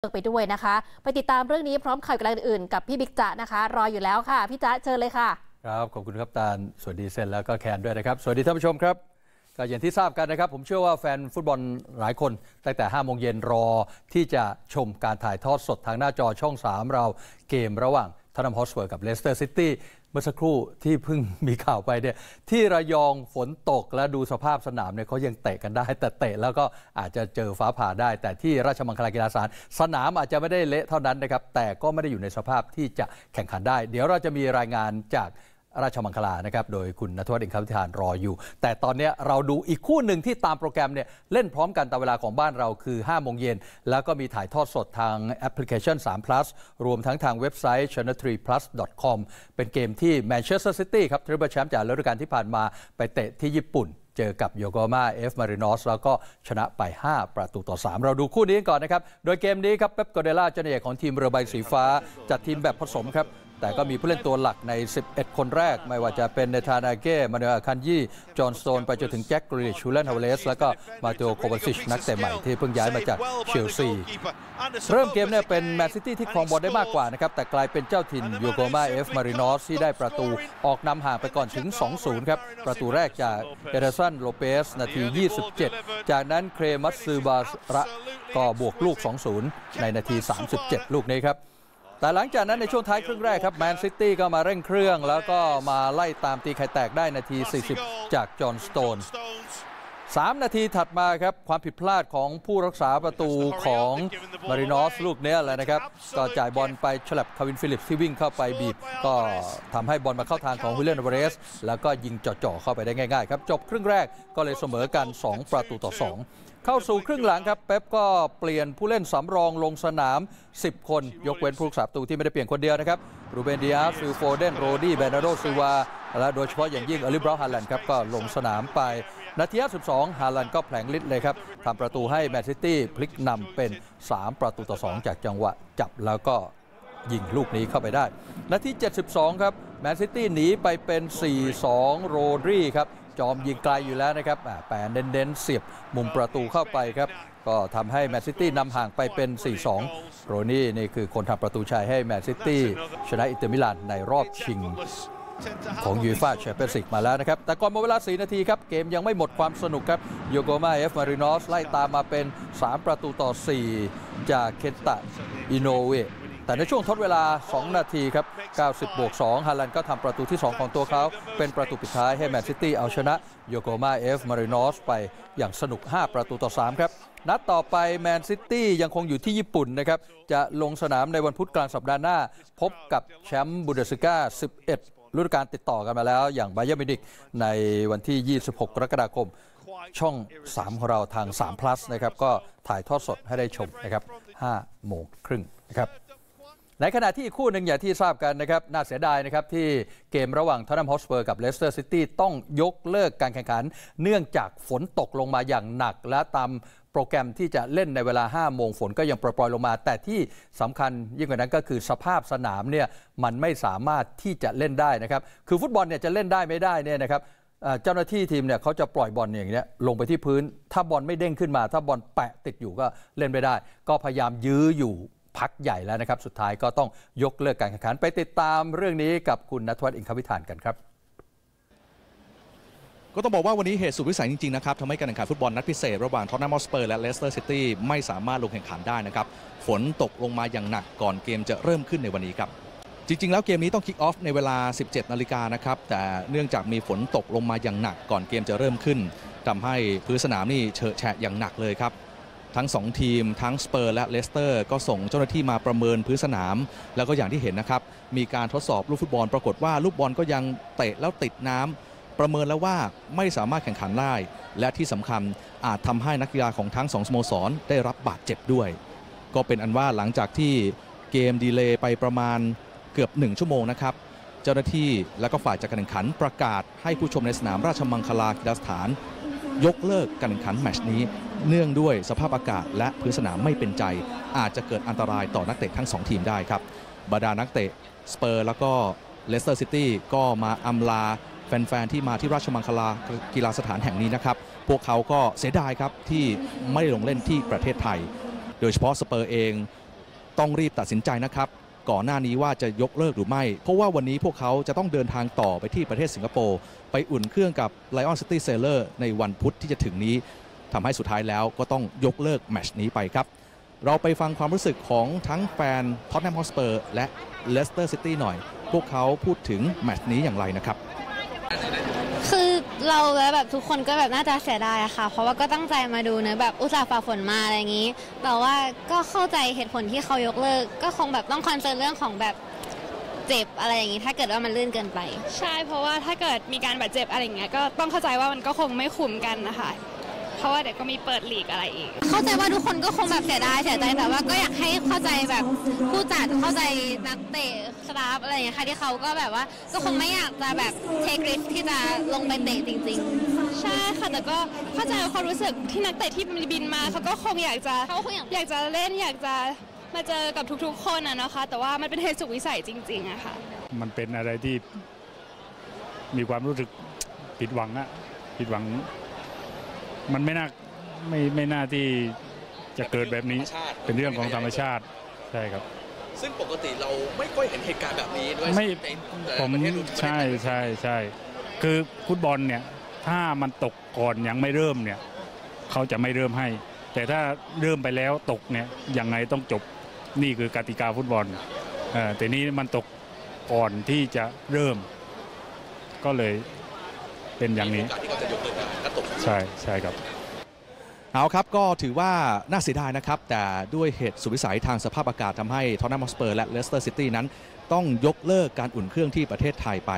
เไปด้วยนะคะ ไปติดตามเรื่องนี้พร้อมข่าวกีฬาอื่นๆกับพี่บิ๊กจ๊ะนะคะ รออยู่แล้วค่ะ พี่จ๊ะเชิญเลยค่ะ ครับ ขอบคุณครับตาลสวัสดีเซนแล้วก็แคนด้วยนะครับ สวัสดีท่านผู้ชมครับก็อย่างที่ทราบกันนะครับ ผมเชื่อว่าแฟนฟุตบอลหลายคนตั้งแต่5โมงเย็นรอที่จะชมการถ่ายทอดสดทางหน้าจอช่อง 3 เราเกมระหว่าง ทอตแนมฮอตสเปอร์ับเลสเตอร์ซิตี้เมื่อสักครู่ที่เพิ่งมีข่าวไปเนี่ยที่ระยองฝนตกและดูสภาพสนามเนี่ยเขายังเตะกันได้ แต่เตะแล้วก็อาจจะเจอฟ้าผ่าได้ แต่ที่ราชมังคลากีฬาสถานสนามอาจจะไม่ได้เละเท่านั้นนะครับแต่ก็ไม่ได้อยู่ในสภาพที่จะแข่งขันได้ เดี๋ยวเราจะมีรายงานจาก ราชมังคลานะครับ โดยคุณนทวัฒน์อินคำพิธานรออยู่ แต่ตอนนี้เราดูอีกคู่หนึ่งที่ตามโปรแกรมเนี่ยเล่นพร้อมกันตามเวลาของบ้านเราคือ 5 โมงเย็น แล้วก็มีถ่ายทอดสดทางแอปพลิเคชัน 3 plus รวมทั้งทางเว็บไซต์ channel 3 plus com เป็นเกมที่แมนเชสเตอร์ซิตี้ครับทริปเปิลแชมป์จากฤดูกาลที่ผ่านมาไปเตะที่ญี่ปุ่นเจอกับโยโกฮามาเอฟมารินอสแล้วก็ชนะไป 5 ประตูต่อ 3 เราดูคู่นี้ก่อนนะครับ โดยเกมนี้ครับเป๊ปกวาร์ดิโอล่าเจ้าหน้าที่ของทีมเรือใบสีฟ้า จัดทีมแบบผสมครับ แต่ก็มีผู้เล่นตัวหลักใน 11 คนแรก ไม่ว่าจะเป็นนาธานอาเก้ มานูเอลอาคันจี จอห์นสโตนส์ ไปจนถึงแจ็คกรีลิชฮูเลียนอัลวาเรซ แล้วก็มาเตโอโควาซิชนักเตะใหม่ที่เพิ่งย้ายมาจากเชลซี เริ่มเกมเนี่ยเป็นแมนซิตี้ที่ครองบอลได้มากกว่านะครับ แต่กลายเป็นเจ้าถิ่นโยโกฮามาเอฟมารินอสที่ได้ประตูออกนำห่างไปก่อนถึง 2-0 ครับ ประตูแรกจากเอเดสันโลเปสนาที 27 จากนั้นเครมัตซือบาระก็บวกลูก 2-0 ในนาที 37 ลูกนี้ครับ แต่หลังจากนั้นในช่วงท้ายครึ่งแรกครับแมนซิตี้ก็มาเร่งเครื่อง แล้วก็มาไล่ตามตีไข่แตกได้นาที 40 จากจอห์นสโตน 3 นาทีถัดมาครับ ความผิดพลาดของผู้รักษาประตูของมารินอสลูกเนี้ยแหละนะครับ ก็จ่ายบอลไปแฉลบคาลวินฟิลลิปส์ที่วิ่งเข้าไปบีบ ก็ทำให้บอลมาเข้าทางของฮูเลียนอัลวาเรซ แล้วก็ยิงจ่อๆเข้าไปได้ง่ายๆ ครับ จบครึ่งแรกก็เลยเสมอกัน 2 ประตูต่อ 2 เข้าสู่ครึ่งหลังครับ เป๊ปก็เปลี่ยนผู้เล่นสำรองลงสนาม 10 คน ยกเว้นผู้รักษาประตูที่ไม่ได้เปลี่ยนคนเดียวนะครับรูเบนดิอาสฟิลโฟเดนโรดรีแบร์นาร์โดซิลวาและโดยเฉพาะอย่างยิ่งเออร์ลิงบราวท์ฮาลันด์ครับก็ลงสนามไป นาที12 ฮาลันด์ก็แผลงฤทธิ์เลยครับทำประตูให้แมนซิตี้พลิกนำเป็น 3 ประตูต่อ 2 จากจังหวะจับแล้วก็ยิงลูกนี้เข้าไปได้ นาที 72 ครับ แมนซิตี้หนีไปเป็น 4-2 โรดรีครับ จอมยิงไกลอยู่แล้วนะครับแปเน้นๆเสียบมุมประตูเข้าไปครับ ก็ทำให้แมนซิตี้นำห่างไปเป็น 4-2 โรดรีนี่คือคนทำประตูชัยให้แมนซิตี้ชนะอินเตอร์มิลานในรอบชิง ของยูฟ่าแชมเปี้ยนส์ลีกมาแล้วนะครับ แต่ก่อนหมดเวลา 4 นาทีครับ เกมยังไม่หมดความสนุกครับโยโกฮามาเอฟมารินอสไล่ตามมาเป็น 3 ประตูต่อ 4 จากเคนตะอิโนอุเอะแต่ในช่วงทดเวลา 2 นาทีครับ 90 บวก 2 ฮาลันด์ก็ทำประตูที่ 2 ของตัวเขา เป็นประตูปิดท้ายให้แมนซิตี้เอาชนะโยโกฮามาเอฟมารินอสไปอย่างสนุก 5 ประตูต่อ 3 ครับนัดต่อไปแมนซิตี้ยังคงอยู่ที่ญี่ปุ่นนะครับ จะลงสนามในวันพุธกลางสัปดาห์หน้า พบกับแชมป์บุนเดสลีกา11 ฤดูกาลติดต่อกันมาแล้ว อย่างบาเยิร์นมิวนิกในวันที่ 26 กรกฎาคม ช่อง 3 ของเราทาง 3 plus นะครับ ก็ถ่ายทอดสดให้ได้ชมนะครับ5โมงครึ่งนะครับ ในขณะที่อีกคู่หนึ่งอย่างที่ทราบกันนะครับน่าเสียดายนะครับที่เกมระหว่างทอตแนมฮอตสเปอร์กับเลสเตอร์ซิตี้ต้องยกเลิกการแข่งขัน เนื่องจากฝนตกลงมาอย่างหนักและตามโปรแกรมที่จะเล่นในเวลา 5 โมงฝนก็ยังโปรยๆลงมา แต่ที่สำคัญยิ่งกว่านั้นก็คือสภาพสนามเนี่ยมันไม่สามารถที่จะเล่นได้นะครับคือฟุตบอลเนี่ยจะเล่นได้ไม่ได้เนี่ยนะครับเจ้าหน้าที่ทีมเนี่ยเขาจะปล่อยบอลอย่างเนี้ยลงไปที่พื้น ถ้าบอลไม่เด้งขึ้นมา ถ้าบอลแปะติดอยู่ก็เล่นไม่ได้ ก็พยายามยื้ออยู่ พักใหญ่แล้วนะครับ สุดท้ายก็ต้องยกเลิกการแข่งขันไปติดตามเรื่องนี้กับคุณนัทวัฒน์อินควิธานกันครับก็ต้องบอกว่าวันนี้เหตุสุดวิสัยจริง ๆ นะครับทำให้การแข่งขันฟุตบอลนัดพิเศษ ระหว่างทอตแนมฮอตสเปอร์และเลสเตอร์ซิตี้ไม่สามารถลงแข่งขันได้นะครับ ฝนตกลงมาอย่างหนักก่อนเกมจะเริ่มขึ้นในวันนี้ครับ จริง ๆ แล้วเกมนี้ต้องคิกออฟในเวลา 17 นาฬิกานะครับ แต่เนื่องจากมีฝนตกลงมาอย่างหนักก่อนเกมจะเริ่มขึ้นทำให้พื้นสนามนี่เฉอะแฉะอย่างหนักเลยครับ ทั้ง 2 ทีม ทั้งสเปอร์และเลสเตอร์ ก็ส่งเจ้าหน้าที่มาประเมินพื้นสนาม แล้วก็อย่างที่เห็นนะครับ มีการทดสอบลูกฟุตบอลปรากฏว่าลูกบอลก็ยังเตะแล้วติดน้ำประเมินแล้วว่าไม่สามารถแข่งขันได้ และที่สำคัญอาจทำให้นักกีฬาของทั้งสองสโมสรได้รับบาดเจ็บด้วย ก็เป็นอันว่าหลังจากที่เกม delay ไปประมาณเกือบ 1 ชั่วโมงนะครับเจ้าหน้าที่และก็ฝ่ายจัดการแข่งขันประกาศให้ผู้ชมในสนามราชมังคลากีฬาสถาน ยกเลิกการแข่งขันแมตช์นี้ เนื่องด้วยสภาพอากาศและพื้นสนามไม่เป็นใจ อาจจะเกิดอันตรายต่อนักเตะทั้ง 2 ทีมได้ครับบรรดานักเตะสเปอร์แล้วก็เลสเตอร์ซิตี้ก็มาอำลาแฟน ๆ ที่มาที่ราชมังคลากีฬาสถานแห่งนี้นะครับ พวกเขาก็เสียดายครับที่ไม่ได้ลงเล่นที่ประเทศไทย โดยเฉพาะสเปอร์เองต้องรีบตัดสินใจนะครับ ก่อนหน้านี้ว่าจะยกเลิกหรือไม่ เพราะว่าวันนี้พวกเขาจะต้องเดินทางต่อไปที่ประเทศสิงคโปร์ ไปอุ่นเครื่องกับ Lion City Sailors ในวันพุธที่จะถึงนี้ ทำให้สุดท้ายแล้วก็ต้องยกเลิกแมตช์นี้ไปครับ เราไปฟังความรู้สึกของทั้งแฟนท็อตแนมฮอตสเปอร์และเลสเตอร์ซิตี้หน่อย พวกเขาพูดถึงแมตช์นี้อย่างไรนะครับ คือเราแล้วแบบทุกคนก็แบบน่าจะเสียดายอะค่ะ เพราะว่าก็ตั้งใจมาดูเนอะแบบอุตส่าห์ฝ่าฝนมาอะไรอย่างนี้ แต่ว่าก็เข้าใจเหตุผลที่เขายกเลิก ก็คงแบบต้อง concern เรื่องของแบบเจ็บอะไรอย่างนี้ถ้าเกิดว่ามันลื่นเกินไป ใช่เพราะว่าถ้าเกิดมีการบาดเจ็บอะไรอย่างเงี้ยก็ต้องเข้าใจว่ามันก็คงไม่คุ้มกันนะคะ เพราะว่าเดี๋ยวก็มีเปิดลีกอะไรอีก เข้าใจว่าทุกคนก็คงแบบเสียดายเสียใจแต่ว่าก็อยากให้เข้าใจแบบผู้จัดเข้าใจนักเตะสตาฟอะไรอย่างเงี้ยค่ะที่เขาก็แบบว่าก็คงไม่อยากจะแบบเทคริสที่จะลงไปเตะจริง ๆ ใช่ค่ะแต่ก็เข้าใจความรู้สึกที่นักเตะที่บินมาเขาก็คงอยากจะเขาคงอยากอยากจะเล่นอยากจะมาเจอกับทุกๆ คนอะนะคะ แต่ว่ามันเป็นเหตุสุดวิสัยจริงๆอะค่ะ มันเป็นอะไรที่มีความรู้สึกผิดหวังอะผิดหวัง มันไม่น่าไม่ไม่น่าที่จะเกิดแบบนี้เป็นเรื่องของธรรมชาติใช่ครับ ซึ่งปกติเราไม่ค่อยเห็นเหตุการณ์แบบนี้ด้วยไม่ผมใช่ใช่ใช่คือฟุตบอลเนี่ยถ้ามันตกก่อนยังไม่เริ่มเนี่ยเขาจะไม่เริ่มให้ แต่ถ้าเริ่มไปแล้วตกเนี่ยยังไงต้องจบนี่คือกติกาฟุตบอลเออแต่นี้มันตกก่อนที่จะเริ่ม ก็เลยเป็นอย่างนี้ ใช่ใช่ครับเอาครับก็ถือว่าน่าเสียดายนะครับ แต่ด้วยเหตุสุดวิสัยทางสภาพอากาศทำให้ท็อตแนมฮอตสเปอร์และเลสเตอร์ซิตี้นั้น ต้องยกเลิกการอุ่นเครื่องที่ประเทศไทยไป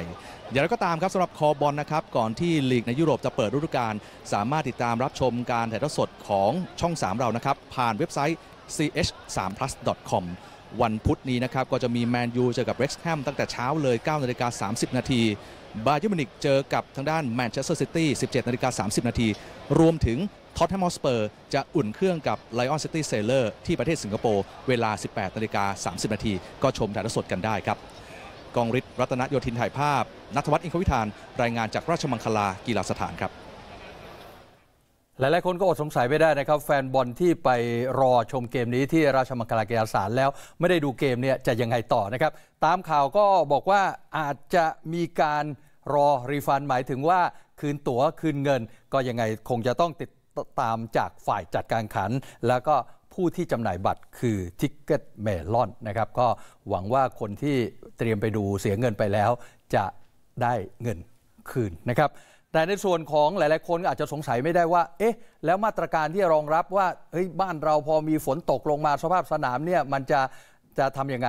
อย่างไรก็ตามครับสำหรับคอบอลนะครับ ก่อนที่ลีกในยุโรปจะเปิดฤดูกาลสามารถติดตามรับชมการถ่ายทอดสดของช่อง 3 เรานะครับ ผ่านเว็บไซต์ ch3plus.com วันพุธนี้นะครับ ก็จะมีแมนยูเจอกับเร็กซ์แฮมตั้งแต่เช้าเลย9นาฬิกา30 นาทีบาเยิร์นมิวนิกเจอกับทางด้านแมนเชสเตอร์ซิตี้17นาฬิกา30 นาที รวมถึงท็อตแนมฮอตสเปอร์จะอุ่นเครื่องกับ Lion City Sailor ที่ประเทศสิงคโปร์เวลา 18นาฬิกา30 นาที ก็ชมถ่ายทอดสดกันได้ครับกองฤทธิ์รัตนโยธินถ่ายภาพนัทวัฒน์อินทวิธาน รายงานจากราชมังคลากีฬาสถานครับ หลายๆคนก็อดสงสัยไม่ได้นะครับ แฟนบอลที่ไปรอชมเกมนี้ที่ราชมังคลากีฬาสถานแล้วไม่ได้ดูเกมเนี่ยจะยังไงต่อนะครับ ตามข่าวก็บอกว่าอาจจะมีการรอ refund หมายถึงว่าคืนตั๋วคืนเงิน ก็ยังไงคงจะต้องติดตามจากฝ่ายจัดการแข่งขัน แล้วก็ผู้ที่จำหน่ายบัตรคือ Ticketmelon นะครับ ก็หวังว่าคนที่เตรียมไปดูเสียเงินไปแล้ว จะได้เงินคืนนะครับ แต่ในส่วนของหลาย ๆ คนก็อาจจะสงสัยไม่ได้ว่า เอ๊ะ แล้วมาตรการที่รองรับว่าเฮ้ยบ้านเราพอมีฝนตกลงมาสภาพสนามเนี่ยมันจะจะทำยังไง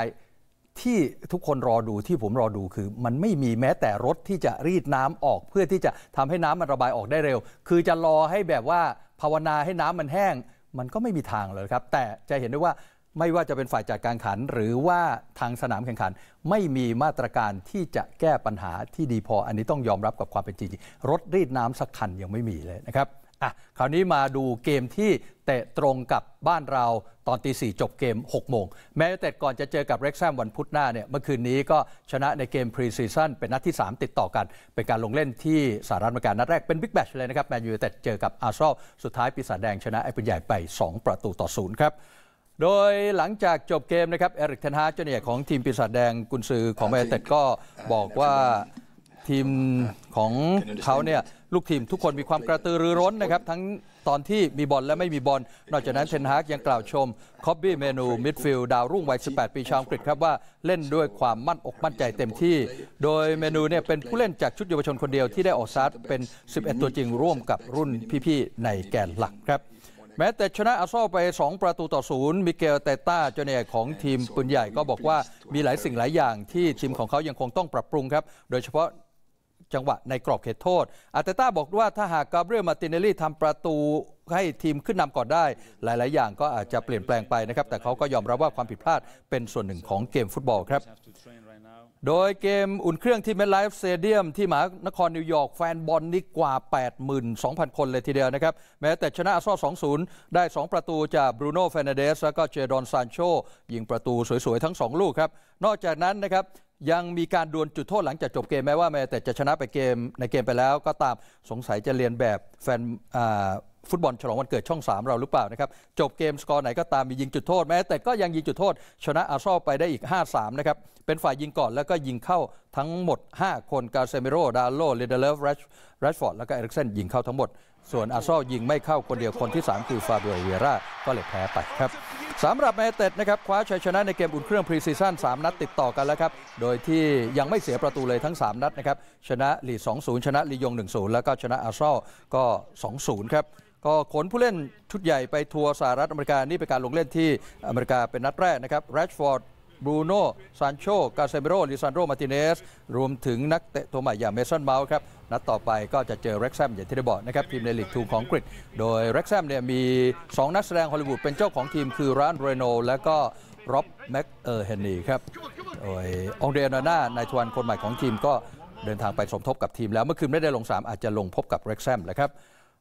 ที่ทุกคนรอดูที่ผมรอดูคือ มันไม่มีแม้แต่รถที่จะรีดน้ำออก เพื่อที่จะทำให้น้ำมันระบายออกได้เร็ว คือจะรอให้แบบว่าภาวนาให้น้ำมันแห้ง มันก็ไม่มีทางเลยครับ แต่จะเห็นได้ว่า ไม่ว่าจะเป็นฝ่ายจัดการขัน หรือว่าทางสนามแข่งขัน ไม่มีมาตรการที่จะแก้ปัญหาที่ดีพอ อันนี้ต้องยอมรับกับความเป็นจริงรถรีดน้ำสักคันยังไม่มีเลยนะครับอะคราวนี้มาดูเกมที่เตะตรงกับบ้านเราตอนตีสี่จบเกม 6 โมง แมนเต็ดก่อนจะเจอกับเร็กแซมวันพุธหน้าเนี่ยเมื่อคืนนี้ก็ชนะในเกมพรีซีซั่นเป็นนัดที่ 3 ติดต่อกัน เป็นการลงเล่นที่สหรัฐอเมริกานัดแรกเป็นบิ๊กแมตช์เลยนะครับแมนยูไนเต็ดเจอกับอาร์เซนอลสุดท้ายปีศาจแดงชนะไอ้ปืนใหญ่ไป 2 ประตูต่อศูนย์ครับ โดยหลังจากจบเกมนะครับเอริกเทนฮาร์กนายใหญ่ของทีมปีศาจแดงกุนซือของแมนยูไนเต็ดก็บอกว่าทีมของเขาเนี่ยลูกทีมทุกคนมีความกระตือรือร้นนะครับ ทั้งตอนที่มีบอลและไม่มีบอล นอกจากนั้นเทนฮากยังกล่าวชมคอบบี้เมนูมิดฟิลด์ดาวรุ่งวัย 18 ปีชาวอังกฤษครับว่าเล่นด้วยความมั่นอกมั่นใจเต็มที่ โดยเมนูเนี่ยเป็นผู้เล่นจากชุดเยาวชนคนเดียวที่ได้ออกสตาร์ทเป็น 11 ตัวจริงร่วมกับรุ่นพี่ๆในแกนหลักครับ แมนเต็ดชนะอาร์เซนอลไป 2 ประตูต่อศูนย์มิเกลอาร์เตต้านายใหญ่ของทีมปืนใหญ่ก็บอกว่ามีหลายสิ่งหลายอย่างที่ทีมของเขายังคงต้องปรับปรุงครับ โดยเฉพาะ จังหวะในกรอบเขตโทษ อาร์เตต้าบอกว่าถ้าหากกาเบรียลมาตินเนลลี่ทำประตูให้ทีมขึ้นนำก่อนได้ หลาย ๆ อย่างก็อาจจะเปลี่ยนแปลงไปนะครับ แต่เขาก็ยอมรับว่าความผิดพลาดเป็นส่วนหนึ่งของเกมฟุตบอลครับ โดยเกมอุ่นเครื่องที่เมทไลฟ์สเตเดียมที่มหานครนิวยอร์กแฟนบอลนี่กว่า 82,000 คนเลยทีเดียวนะครับ แมนเต็ดชนะอาร์เซนอล2-0 ได้ 2 ประตูจากบรูโน่แฟร์นันเดส แล้วก็เจดอนซานโชยิงประตูสวย ๆ ทั้ง 2 ลูกครับ นอกจากนั้นนะครับ ยังมีการดวลจุดโทษหลังจากจบเกมแม้ว่าแมนเต็ดจะชนะไปเกมในเกมไปแล้วก็ตามสงสัยจะเลียนแบบแฟนฟุตบอลฉลองวันเกิดช่อง 3 เราหรือเปล่านะครับ จบเกมสกอร์ไหนก็ตามมียิงจุดโทษแมนเต็ดก็ยังยิงจุดโทษ ชนะอาร์เซนอลไปได้อีก 5-3 นะครับ เป็นฝ่ายยิงก่อนแล้วก็ยิงเข้าทั้งหมด 5 คนกาเซมิโรดาโลต์ลินเดเลิฟแรชฟอร์ดแล้วก็เอริกเซนยิงเข้าทั้งหมด ส่วนอาร์เซนอลยิงไม่เข้าคนเดียวคนที่ 3 คือฟาเบ i เวียร่าก็เลยแพ้ไปครับ สำหรับแมนเต็ดนะครับคว้าชัยชนะในเกมอุ่นเครื่องพรีซีซั่น3 นัดติดต่อกันแล้วครับ โดยที่ยังไม่เสียประตูเลยทั้ง 3 นัดนะครับ ชนะลีดส์2-0 ชนะลียง 1-0 แล้วก็ชนะอาร์เซนอลก็ 2-0 ครับก็ขนผู้เล่นชุดใหญ่ไปทัวร์สหรัฐอเมริกา นี่เป็นการลงเล่นที่อเมริกาเป็นนัดแรกนะครับแรชฟอร์ด บรูโน่ซานโชกาเซมิโรลิซานโดมาติเนส รวมถึงนักเตะตัวใหม่อย่างเมสันเมาท์ครับ นัดต่อไปก็จะเจอเร็กแซมอย่างที่ได้บอกนะครับทีมในลีกทูของอังกฤษโดยเร็กแซมเนี่ยมี 2 นักแสดงฮอลลีวูดเป็นเจ้าของทีมคือไรอันเรย์โนลด์สและก็ร็อบแม็กเออร์เฮนนีครับ โดยอองเดรโอนาน่านายทวารคนใหม่ของทีมก็เดินทางไปสมทบกับทีมแล้วเมื่อคืนไม่ได้ลง3อาจจะลงพบกับเร็กแซมแหละครับ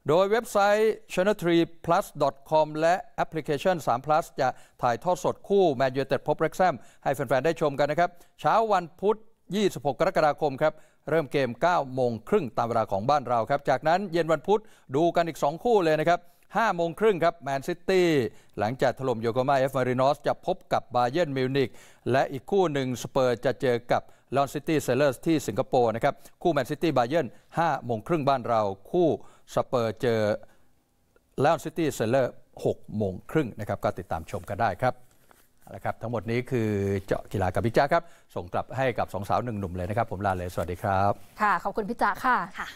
โดยเว็บไซต์ channel3plus.com และแอปพลิเคชัน3 plus จะถ่ายทอดสดคู่แมนยูเต็ดพบเร็กแซมให้แฟน ๆ ได้ชมกันนะครับ เช้าวันพุธ 26 กรกฎาคมครับ เริ่มเกม 9 โมงครึ่งตามเวลาของบ้านเราครับ จากนั้นเย็นวันพุธดูกันอีก 2 คู่เลยนะครับ5โมงครึ่งครับแมนซิตี้หลังจากถล่มโยโกฮามาเอฟมารินอสจะพบกับบาเย r n นมิวนิกและอีกคู่หนึ่งสเปอร์จะเจอกับไลออนซิตี้เซเลอร์สที่สิงคโปร์นะครับคู่แมนซิตี้บาเย r n น5โมงครึ่งบ้านเราคู่ สเปอร์เจอไลออนซิตี้เซเลอร์6โมงครึ่งนะครับ ก็ติดตามชมกันได้ครับนะครับ ทั้งหมดนี้คือเจาะกีฬากับพิจ้าครับ ส่งกลับให้กับสองสาวหนึ่งหนุ่มเลยนะครับ ผมลาเลย สวัสดีครับ ค่ะ ขอบคุณพิจ๊ะค่ะค่ะ